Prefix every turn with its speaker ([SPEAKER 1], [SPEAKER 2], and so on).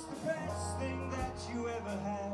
[SPEAKER 1] It's the best thing that you ever had.